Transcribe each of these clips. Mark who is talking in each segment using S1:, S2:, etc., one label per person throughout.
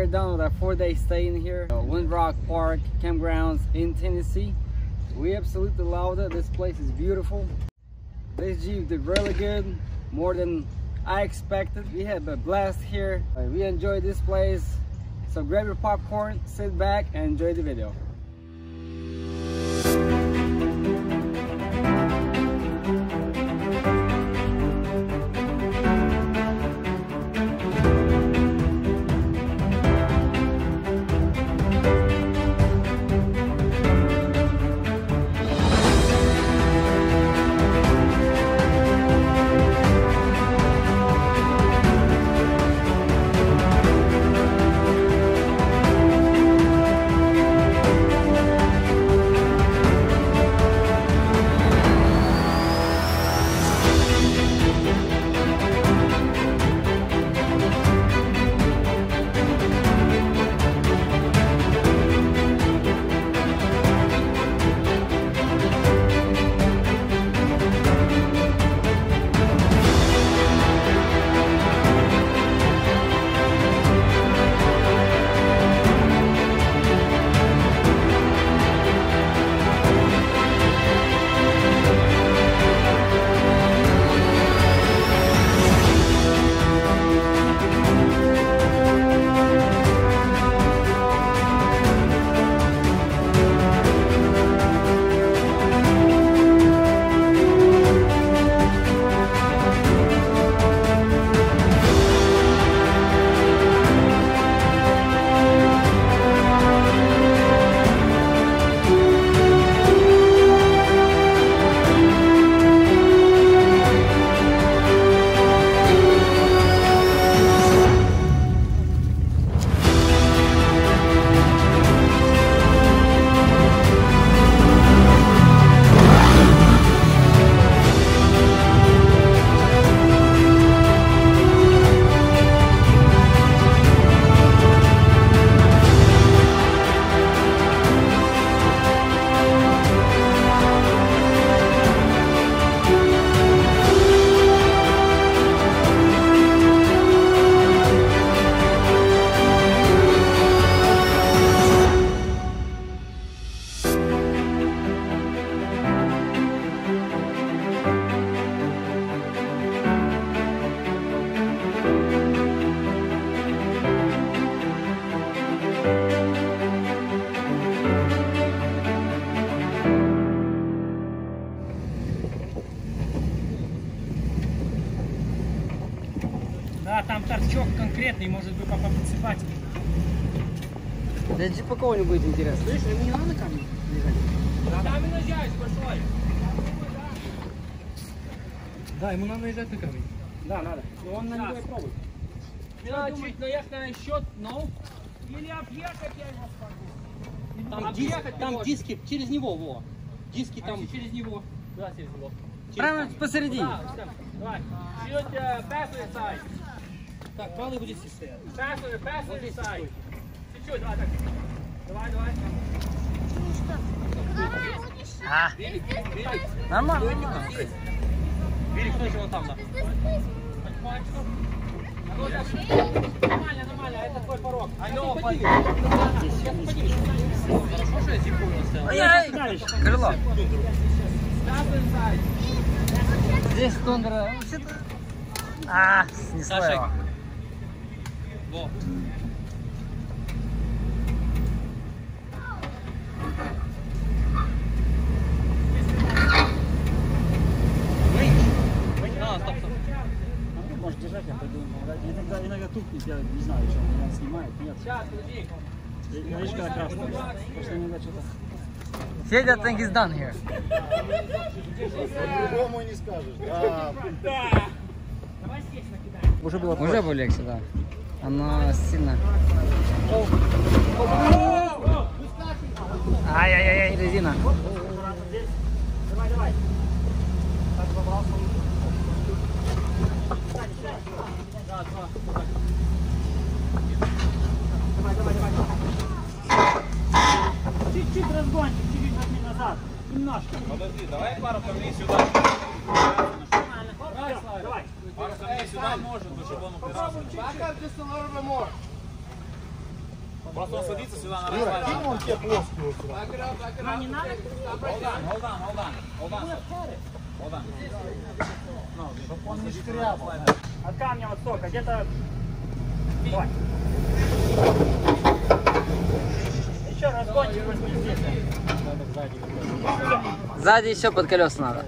S1: are done with our four-day stay in here. Uh, Windrock Park campgrounds in Tennessee. We absolutely loved it. This place is beautiful. This Jeep did really good, more than I expected. We had a blast here. Uh, we enjoyed this place. So grab your popcorn, sit back and enjoy the video.
S2: На камень.
S1: Да, надо.
S2: Но он на него и пробует.
S3: Чуть наехать на счет, но... Или объехать я его смогу.
S2: Там, диск, там диски через него, во. Диски
S3: А
S2: там.
S3: через него. Да, через него.
S1: Прямо посередине.
S3: Да. Давай. Shoot uh, passenger side.
S2: Так, правый будет здесь стоять.
S3: Passenger
S2: здесь
S3: side. Чуть-чуть, давай так. Давай, давай.
S1: А, нормально, нормально.
S2: Велик, стой, вон там, да.
S3: А ну. Нормально, нормально, это твой порог. Алло,
S2: Поднимешь.
S3: под-
S2: Сейчас поднимешь. Хорошо, что я зипку оставил.
S1: Ай-яй, крыло. Здесь тундра. А, снесло
S2: Сашек.
S1: его.
S2: Во. А, стоп, стоп.
S4: Можешь держать, я пойду. Тухнет, я не знаю, что он меня снимает. Нет,
S3: Сейчас, подожди.
S4: видишь, как красный. Просто иногда что-то...
S1: Федя, think he's done here.
S5: По-другому не скажешь. Да.
S3: Давай здесь накидаем.
S4: Уже было
S1: Уже было легче, да. Оно сильно. Ай-яй-яй, резина.
S4: Чуть-чуть разгончик, чуть-чуть возьми назад. Немножко.
S6: Подожди, давай пару камней сюда. Пару камней сюда может, чтобы он упирался.
S5: Back up just a little bit more.
S6: Просто он садится сюда на
S5: Юра,
S6: расслабленный.
S5: кинь вон те плоские вот сюда.
S6: Hold on, hold on, hold on. Hold on, sir. Hold on.
S5: Он не шкряпал.
S4: От камня вот столько, где-то... Давай. Еще разгончик возьми здесь.
S1: Сзади еще под колеса надо.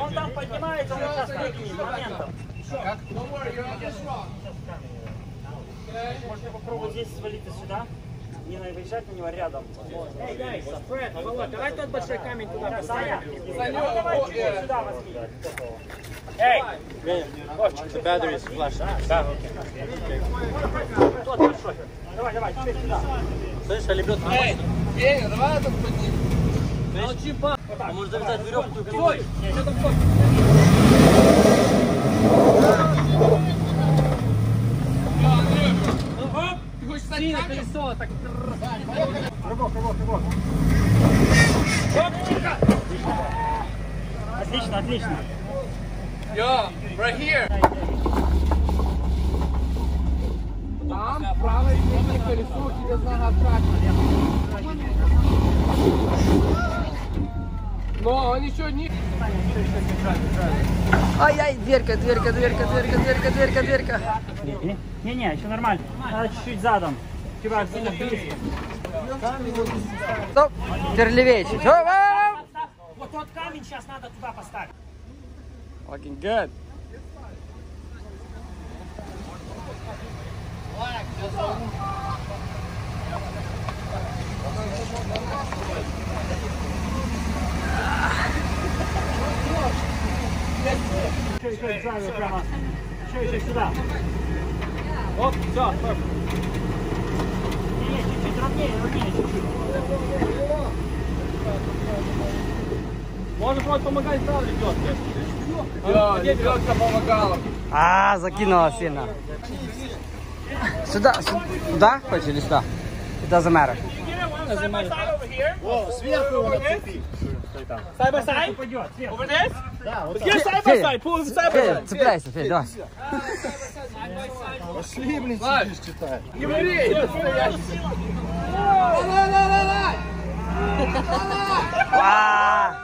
S4: Он там поднимается, он сейчас моментом. Можно попробовать здесь свалиться сюда. Не выезжать на него рядом. Эй, гайс, Фред, Володь, давай тот большой камень туда Саня, Саня, давай чуть сюда возьми. Эй!
S2: The battery is flash.
S4: Тот большой. Давай, давай, теперь сюда.
S2: Слышишь, а лебедка? Эй, Веня, давай этот поднимем. А может завязать веревку и Стой!
S3: Сильно колесо, так
S4: Рывок, рывок, рывок. Отлично, отлично.
S3: Yo, right here. Там правое переднее колесо у тебя знага оттрачено. Но он еще не...
S1: Ай-яй, дверка, дверка, дверка, дверка, дверка, дверка, дверка.
S4: Не-не, еще нормально. Надо чуть-чуть задом.
S1: Стоп, оп.
S4: Вот тот камень сейчас надо туда поставить.
S1: Looking good.
S4: Еще, еще сюда.
S2: Оп, все, стоп.
S4: Не-не, чуть-чуть ровнее, ровнее, чуть-чуть.
S2: Можно просто помогать сразу лебедке.
S3: Да, лебедка помогала.
S1: А, закинула сильно. Сюда, сюда хочешь или сюда? It doesn't matter.
S5: О, сверху его нацепи.
S4: Упадет, сверху.
S5: Да, вот
S1: Федя, Федя, цепляйся, Федя, давай.
S5: пошли, блин, сидишь, читаешь.
S1: Ва!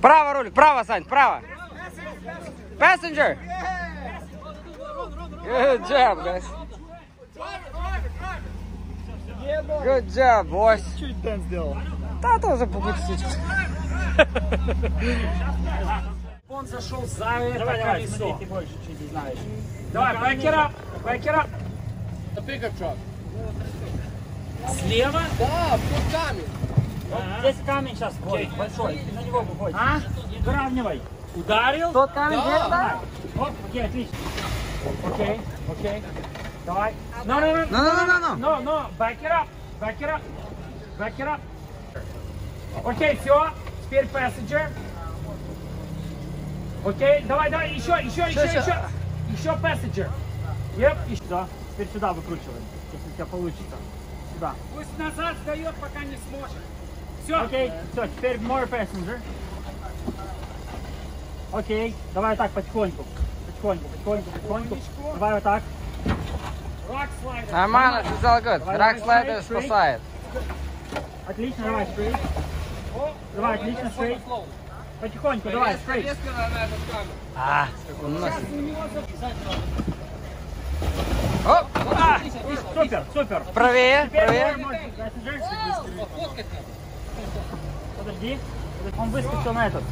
S1: Право руль, право, Сань, право. Passenger. Good job, guys. Good job, boys.
S5: Чуть Дэн сделал.
S1: Да, тоже по пути.
S3: Он зашел за это
S4: Давай, давай,
S3: колесо.
S4: смотри, ты больше чуть не знаешь.
S3: Давай, бэкера, бэкера. Слева? Да, тут камень.
S4: Вот Здесь камень сейчас входит, большой. Ты на него выходишь.
S3: А?
S4: Выравнивай.
S3: Ударил?
S1: Тот камень где-то?
S4: Давай. Оп, окей, отлично.
S3: Окей, окей. Давай. No, no, no.
S1: No, no, no, no, no.
S3: No, no. Back it up. Back it up. Back it up. Окей, все. Теперь passenger. Окей, давай, давай, еще, еще, еще,
S1: еще.
S3: еще. Еще passenger. Yep, еще.
S4: Да, теперь сюда выкручиваем, если у тебя получится. Сюда.
S3: Пусть назад сдает, пока не сможет. Все.
S4: Окей, все, теперь more passenger. Окей, давай так потихоньку. Потихоньку, потихоньку, потихоньку. Давай вот так.
S1: Нормально, it's all good. Слайдер
S4: straight,
S1: спасает.
S4: Отлично, давай, straight. Давай, отлично, straight. Потихоньку, давай, straight.
S3: Резко на этот камень.
S1: А, как он носит. Оп, а,
S4: Супер, супер.
S1: правее, правее.
S4: Подожди. Он выскочил на этот.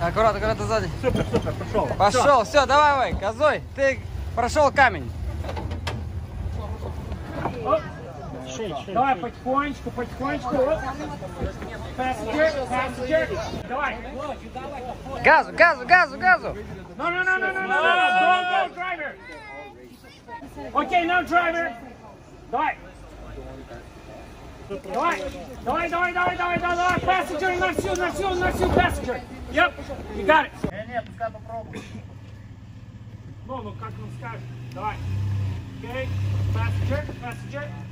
S1: Аккуратно, аккуратно сзади.
S4: Супер, супер, пошел.
S1: Пошел, все, давай, давай, козой. Ты прошел камень.
S3: Давай
S4: шесть.
S3: потихонечку, потихонечку. Оп. Passenger, passenger. Давай.
S1: Газу, газу, газу, газу.
S3: No, no, no, no, no, no, no, no. Go, go, driver. Okay, now driver. Давай. Давай, давай, давай, давай, давай, давай, давай, passenger, на всю, на всю, на всю, passenger. Yep, you got it.
S4: Не, не, пускай попробует.
S3: Ну, ну, как он скажет. Давай. Okay. Passenger, passenger.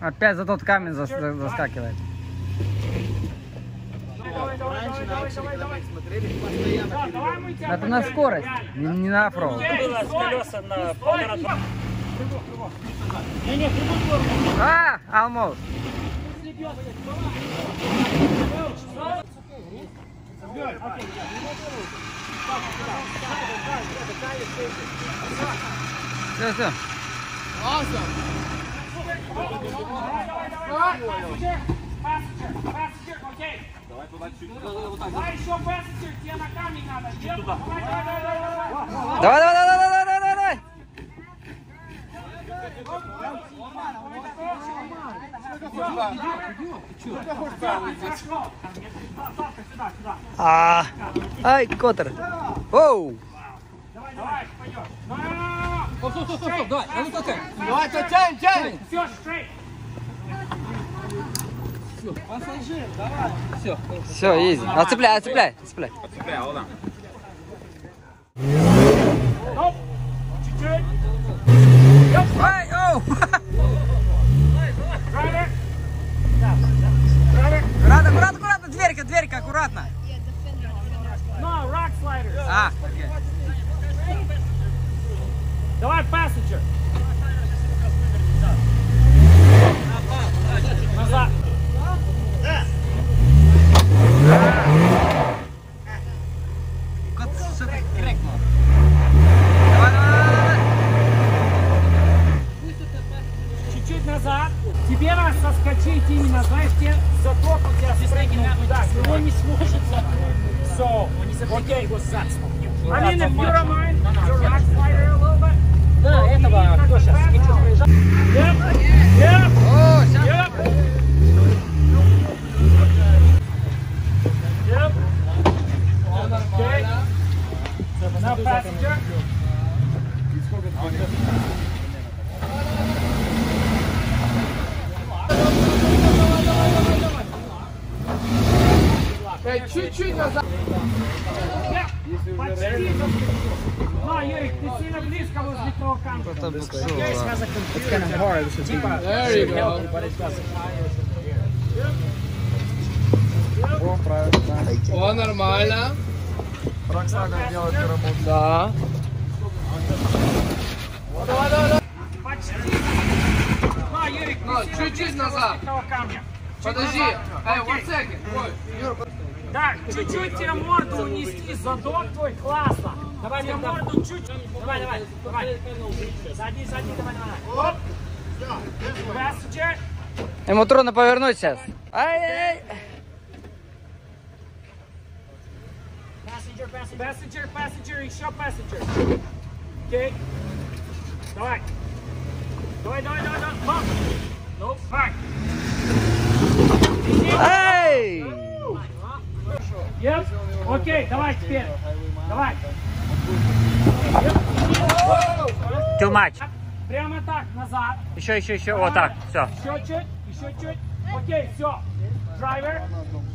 S1: Опять за тот камень зас- за- заскакивает.
S3: Давай, давай, давай, давай, давай, давай. Да,
S1: Это на скорость, не, не на оффроуд.
S4: Колеса на полтора.
S1: А, almost. Все, все.
S3: Пассажир, пассажир, пассажир, окей. Давай еще пассажир, тебе на камень надо. Нет? Давай, давай, давай, давай, давай.
S1: Давай, давай, давай, давай, давай, давай, давай. А, ай, Котер. Оу.
S3: Давай, давай, пойдем. Ну,
S6: Стоп, стоп, стоп, стоп, давай, а ну толкай.
S5: Давай, тянь, тянь!
S3: Все, стрейт.
S6: Пассажир, давай. Все.
S1: Все, изи. Отцепляй, отцепляй, отцепляй.
S3: Оп. Чуть-чуть.
S1: Ай, оу. Аккуратно, аккуратно, аккуратно, дверька, дверька, аккуратно.
S3: No, rock sliders.
S1: А, окей.
S3: Давай, пассажир. Назад.
S1: Кот что-то крикнул. Давай, давай, давай, давай.
S3: Чуть-чуть назад. Тебе надо соскочить именно, знаешь, тебе заток у тебя спрыгнул туда. Его не сможет закрыть. So, окей. I mean, if you don't mind, your rock slider a little bit.
S4: Да, этого, кто сейчас, Скетчер проезжал?
S3: Yep, yep,
S1: О, сейчас.
S3: yep. Yep. Okay. Now passenger.
S5: Чуть-чуть назад.
S3: Yeah. Почти заскочил. Но, Юрик, ты сильно близко возле того камня.
S1: Просто буксура.
S5: There you go. О, нормально. Да.
S3: Почти. Но, Юрик, ты
S5: Ну,
S3: сильно
S5: чуть-чуть
S3: близко
S5: назад.
S3: возле того камня. Чуть
S5: Подожди.
S3: назад.
S5: Эй,
S3: Окей.
S5: one second. Ой.
S3: Так, чуть-чуть тебе морду унести, задок твой классно. Давай, тебе морду чуть. Давай, давай, давай. Садись, садись, давай, давай. Оп. Passenger.
S1: Ему трудно повернуть сейчас. Ай-яй-яй.
S3: Passenger, passenger. Passenger, passenger, еще passenger. Окей. Давай. Давай, давай, давай, давай. Ну, давай.
S1: Эй!
S3: Yep. Окей, давай теперь. Давай.
S4: Too much.
S3: Прямо так, назад.
S4: Еще, еще, еще. Вот так. Все.
S3: Еще чуть, еще чуть. Окей, все. Драйвер.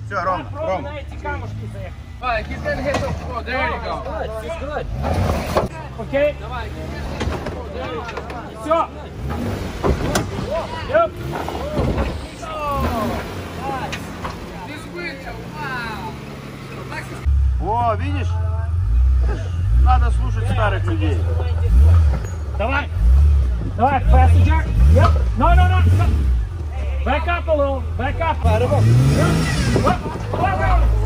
S5: Все, Ром, Ром.
S3: на эти камушки заехать.
S5: Alright, he's gonna hit the oh, there you go.
S3: Окей? Все. Yep.
S5: О, видишь? Надо слушать старых людей.
S3: Давай. Давай, passenger. Yep. No, no, no. Back up a little. Back up. Yep. Up, up, up.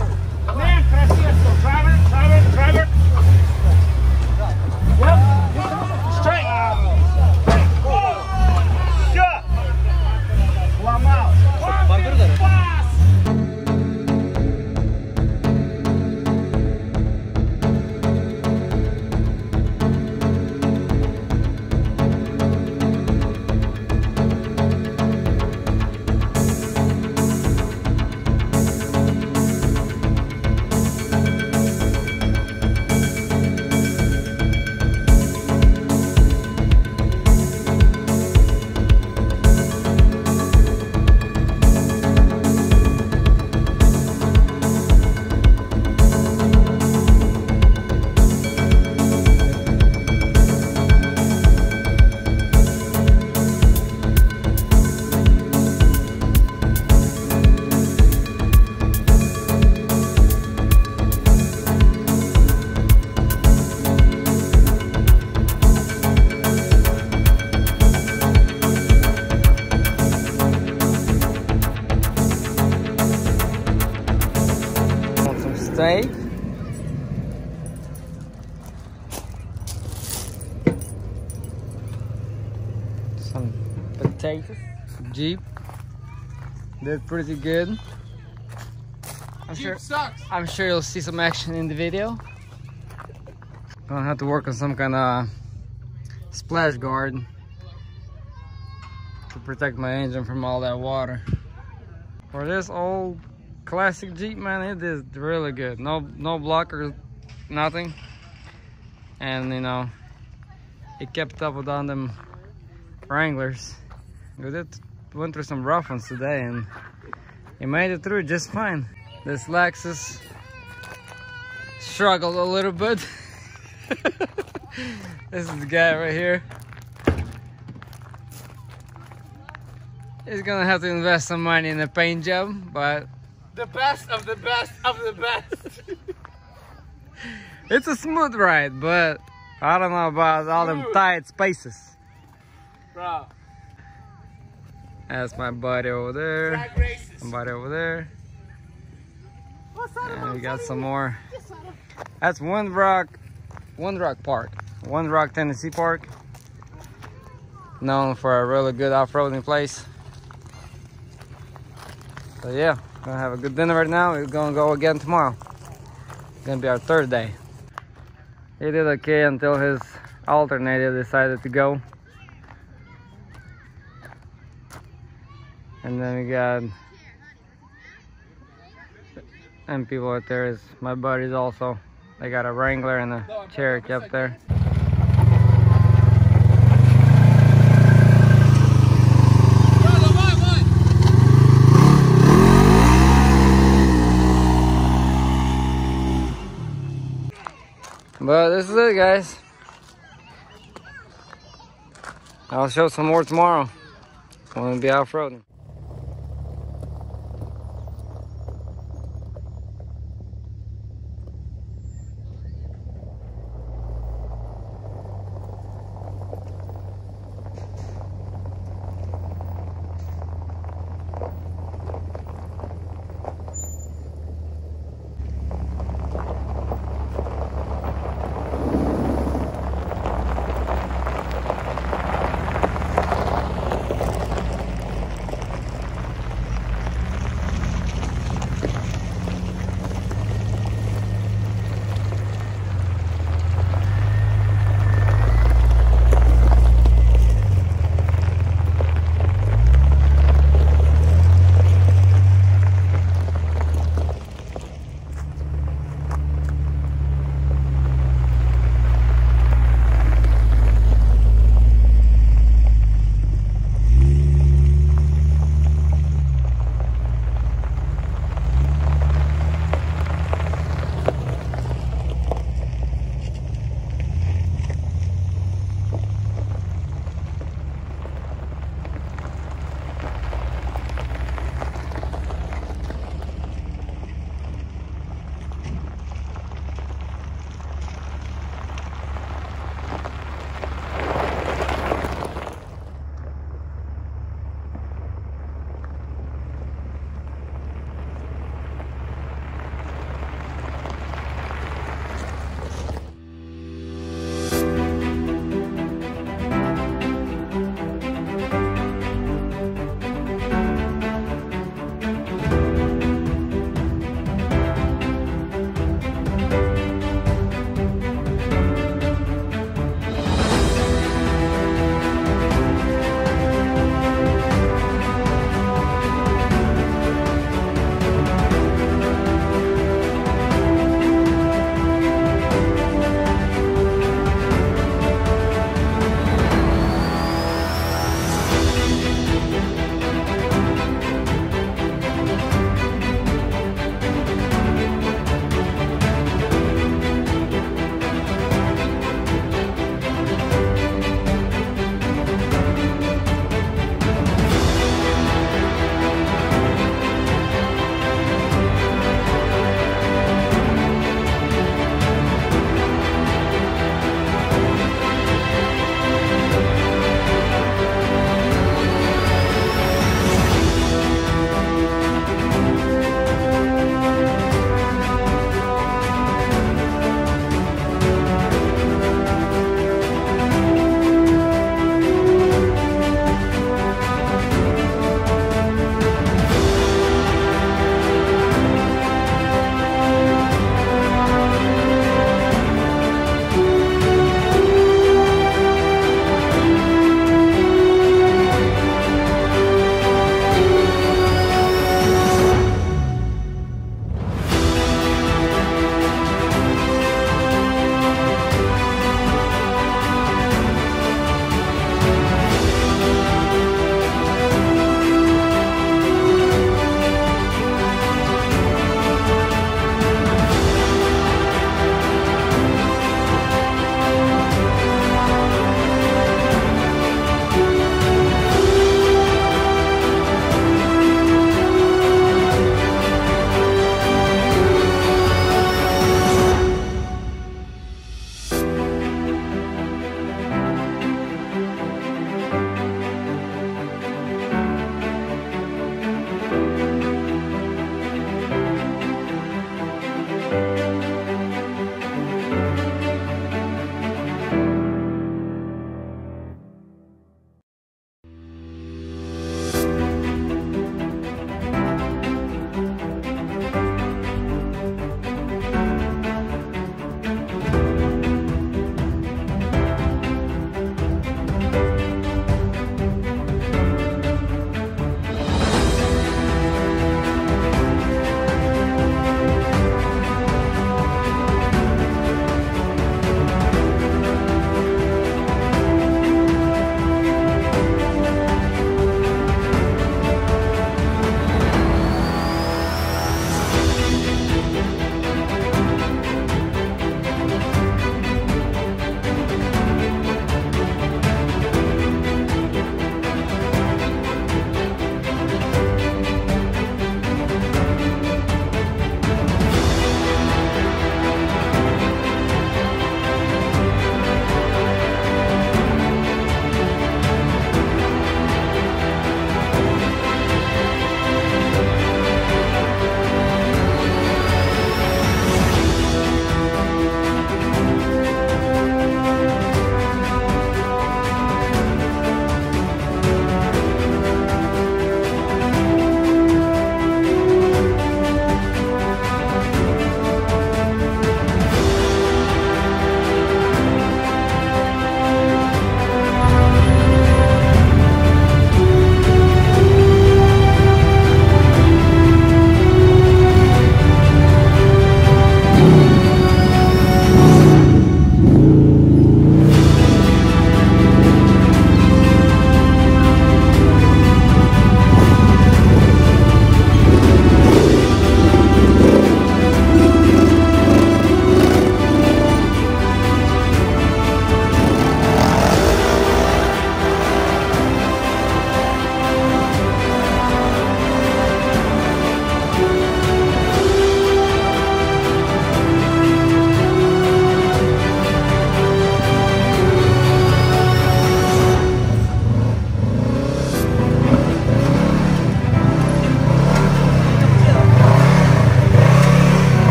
S1: Did pretty good. I'm sure,
S6: sucks.
S1: I'm sure you'll see some action in the video. Gonna have to work on some kind of splash guard to protect my engine from all that water. For this old classic Jeep, man, it is really good. No, no blockers, nothing. And you know, it kept up with all them Wranglers. We did went through some rough ones today, and he made it through just fine. This Lexus struggled a little bit. this is the guy right here. He's gonna have to invest some money in a paint job, but
S6: The best of the best of the best.
S1: it's a smooth ride, but I don't know about all them tight spaces.
S6: Bro,
S1: That's my buddy over there.
S6: drag races.
S1: Somebody over there. And we got some more. That's One Rock, One Rock Park. One Rock, Tennessee Park. Known for a really good off-roading place. So yeah, gonna have a good dinner right now. We're gonna go again tomorrow. Gonna be our third day. He did okay until his alternator decided to go. And then we got and people out there is my buddies also. They got a Wrangler and a Cherokee up there. But this is it guys. I'll show some more tomorrow. when we'll be off-roading.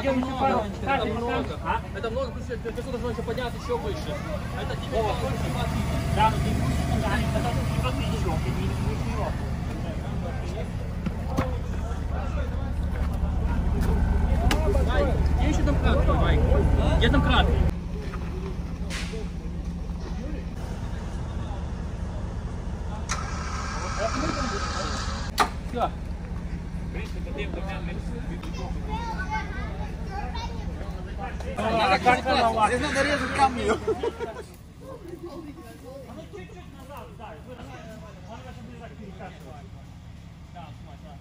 S4: Пару. Катя,
S2: Это много.
S4: А?
S2: Это много ключей. Ты должен еще подняться еще выше. Это тебе.
S4: Да, ну ты это тут вот видишь, вот, ты не видишь его.
S2: Майк, где еще там краткий, Майк? Где там краткий? Все.
S4: А как она у вас?
S5: Здесь надо резать камни.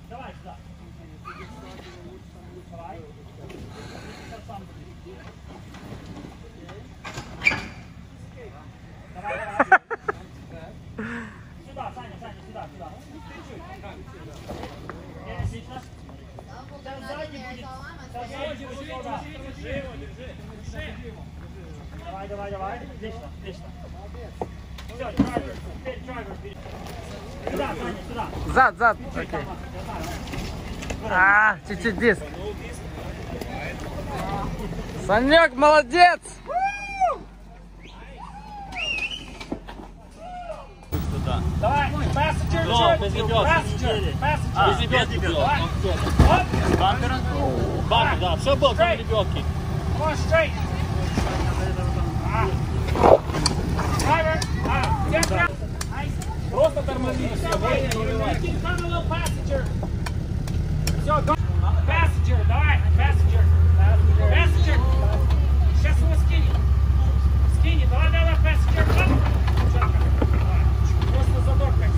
S4: Давай сюда. Давай. Давай, давай. Сюда, Саня, Саня, сюда, сюда. Чуть-чуть. Не, Отлично. Сейчас сзади будет. Сейчас сзади будет вода. Давай, давай, давай. Отлично, отлично. Все, драйвер. Теперь драйвер. бери. Сюда, Саня, сюда.
S1: Зад. А, чуть-чуть диск. Санек, молодец!
S4: Давай, passenger,
S2: Ну.
S4: Passenger, passenger.
S2: А, Бампер? Бампер, да. Все было, кроме лебедки.
S4: А. А.
S2: Просто тормози, все, время не.
S4: Passenger, давай, passenger. Passenger. Сейчас его скинет. Скинет, давай, давай, passenger. Оп. Четко. Давай. Просто задор как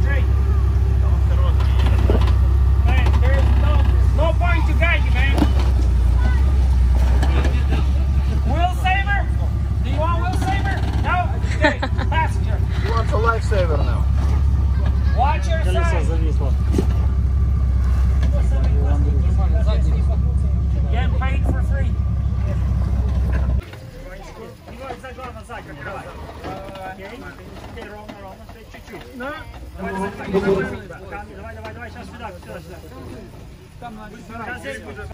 S4: Straight. Man, there is no, no point to guide you, man. Wheel saver? Do you want wheel saver? No? Okay, passenger.
S5: He wants a lifesaver now.
S4: Watch your side.
S3: зависло.
S4: Get paid for free. Давай, за главное, за, как давай. Окей, теперь ровно, ровно, теперь чуть-чуть. Давай, давай, давай, давай, давай, давай, давай, сейчас сюда, сюда, сюда. Сейчас здесь будет.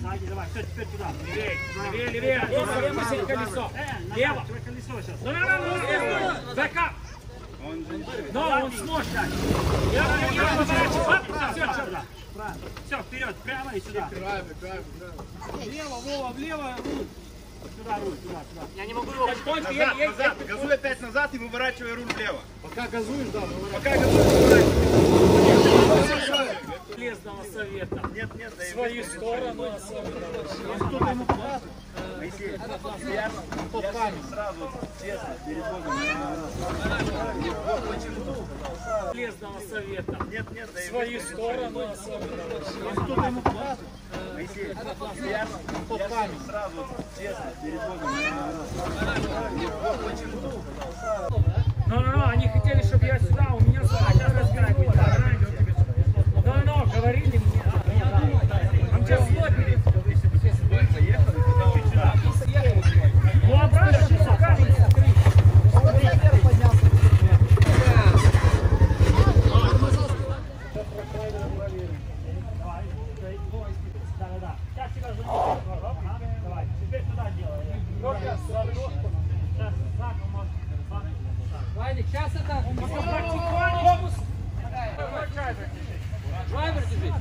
S4: Сзади, давай, все, теперь туда. Левее, левее, левее. Лево, лево, сиди колесо. Лево. Твое колесо сейчас. Ну, ну, ну, ну, back up. No, он сможет дать. Я, я, я, поворачиваю. Оп, все, все, все, вперед, прямо и сюда. Влево, Вова, влево, руль. Сюда руль, туда, туда. Я не могу его потихоньку, едь, едь, едь.
S5: Назад. Газуй опять назад и выворачивай руль влево. Пока газуешь, да, Пока газуешь, выворачивай.
S4: Полезного совета.
S5: Нет, нет, да и
S4: Свою сторону особенно.
S5: кто-то ему показывает. Моисей, я тот камень сразу, честно, перед Богом.
S4: Полезного совета.
S5: Нет, нет, да
S4: Свою сторону особенно.
S5: я сразу, честно, перед Богом.
S4: Ну-ну-ну, они хотели, чтобы я сюда, у меня задача разграбить. Ну-ну, говорили мне. А где слопили? Ну, обратно, сейчас камень смотри. Давай, да-да-да. Сейчас тебя зайдет. Ага, Давай, теперь туда делай. Сейчас, так, может, так.
S2: Вадик, сейчас это...
S4: Потихонечку.
S2: Драйвер держи.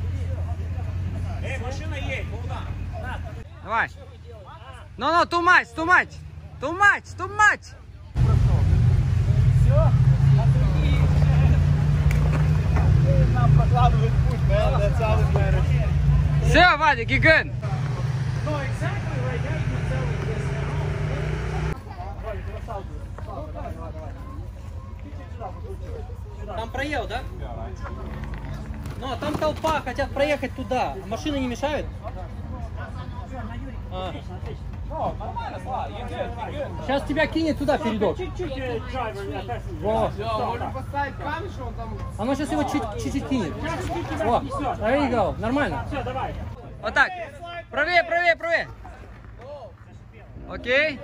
S4: Эй, машина едет.
S1: Давай. No, too much, too much. Too much, too much.
S4: Все.
S5: Нам прокладывает путь, man. That's how it matters.
S1: Все, Вадик, you good.
S4: No, exactly right now you can tell me this. Давай, красавчик. Давай, давай, давай. Чуть-чуть сюда, чуть-чуть. Сюда.
S2: Там проехал, да? Ну, а там толпа, хотят проехать туда. А машины не мешают? А. Сейчас тебя кинет туда, передок.
S4: Чуть-чуть э,
S2: Во. Оно сейчас его чуть- чуть-чуть кинет.
S4: Чуть-чуть тебя
S2: О, there you go. Нормально.
S4: Все, давай.
S1: Вот так. Правее, правее, правее. Окей.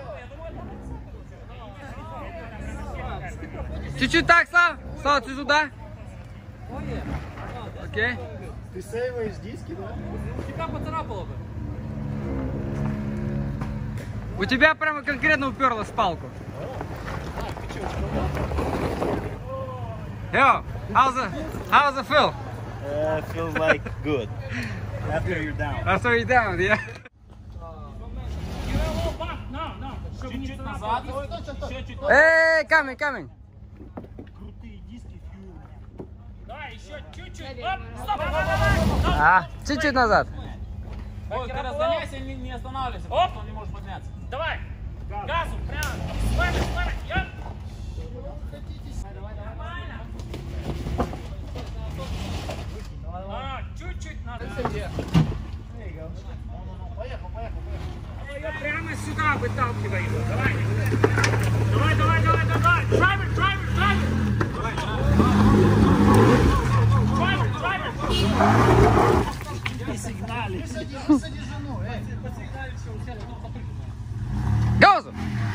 S1: Чуть-чуть так, Слав. Слава, ты туда? Окей.
S5: Ты сейваешь диски, да?
S6: Тебя поцарапало бы.
S1: У тебя прямо конкретно уперло в палку. Yo, how's the, how's the feel?
S5: Uh, feels like good. After you're down.
S1: After you down, yeah?
S6: Чуть-чуть. Еще
S1: Эй, камень, камень.
S3: Еще чуть-чуть. Оп, стоп, давай, давай, давай.
S1: А, чуть-чуть назад.
S6: Ой, ты разгоняйся и не, не останавливайся, что он не может подняться.
S3: Давай. Газу, прям. Славя, славя. Йоп. Нормально. А, чуть-чуть надо. Ее прямо сюда выталкивай его. Давай. Давай, давай, давай, давай. Драйвер, драйвер, драйвер. Драйвер, драйвер.
S1: Газу! Назад,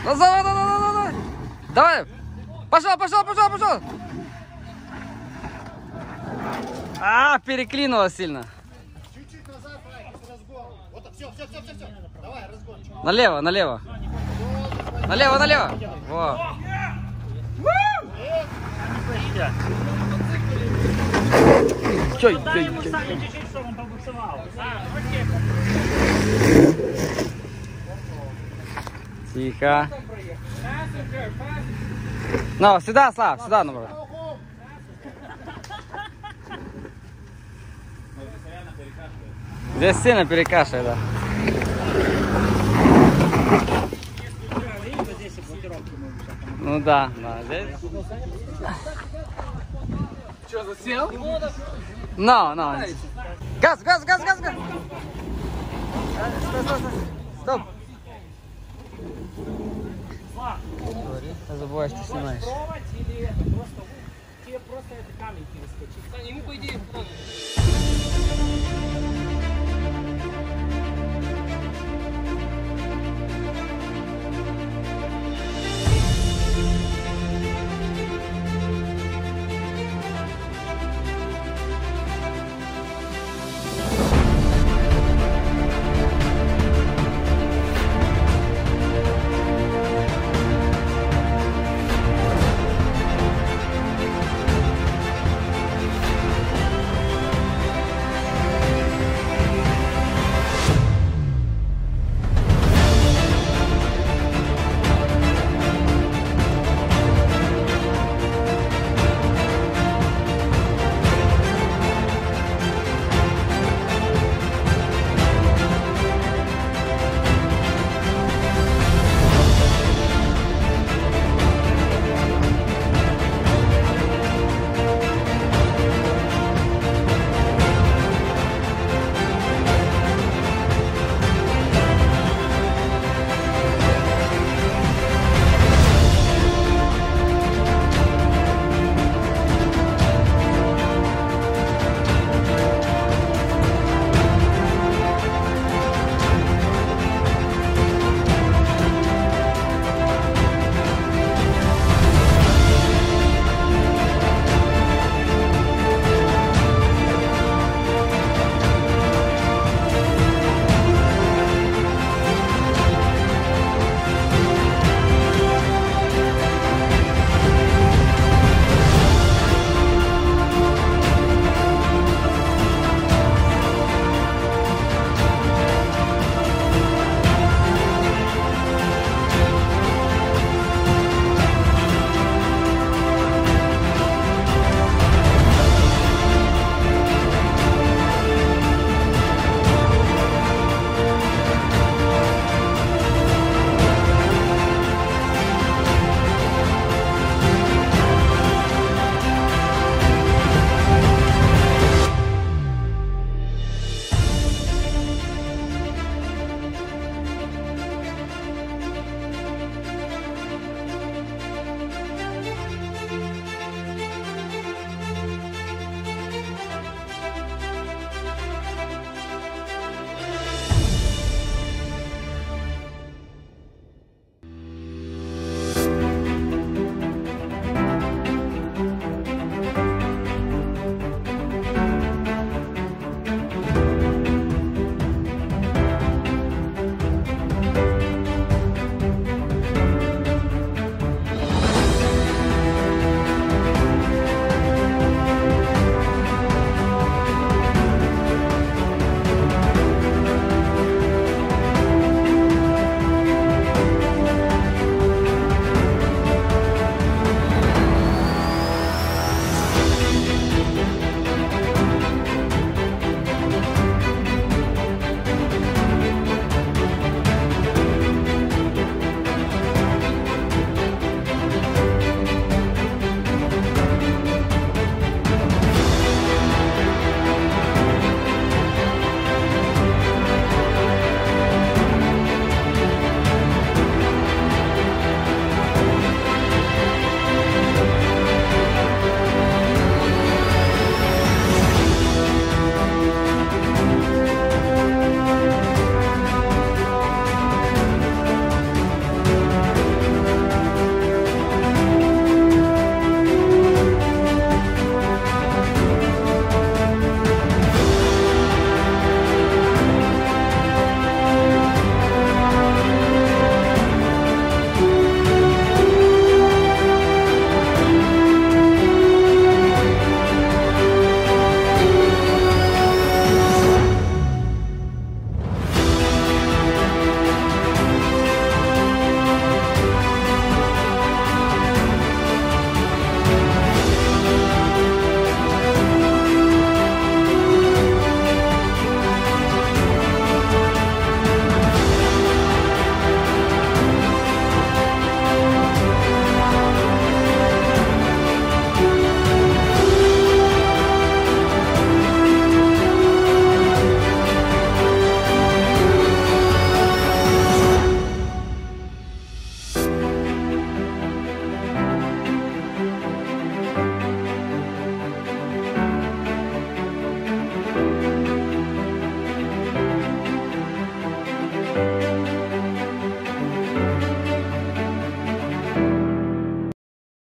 S1: назад, назад, назад. Давай. Пошел, пошел, пошел, пошел. А, переклинуло сильно.
S5: Чуть-чуть назад, давай, разгон. Вот так, все, все, все, все, все. Давай, разгон.
S1: Налево, налево. Налево, налево. Во. Чё,
S3: Дай ему сами чуть-чуть, чтобы он побуксовал. А, окей.
S1: Тихо. Ну, сюда, Слав, сюда, ну. Здесь сильно перекашивает, да. Ну да, да, здесь. Что, засел? No, no. Газ, газ, газ, газ, газ. Стой, стой, стой. Стоп. Ты забываешь, что снимаешь.
S3: Просто... Тебе просто это камень перескочить.
S6: Ему, по идее,